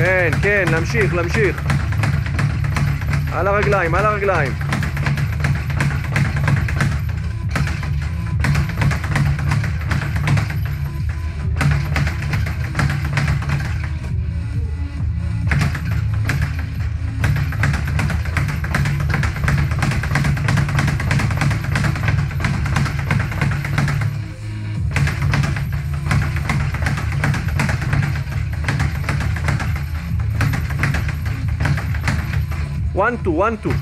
כן, כן, להמשיך, להמשיך. על הרגליים, על הרגליים. One two one two